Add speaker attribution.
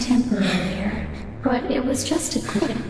Speaker 1: Temporary, temper earlier, but it was just a glitch.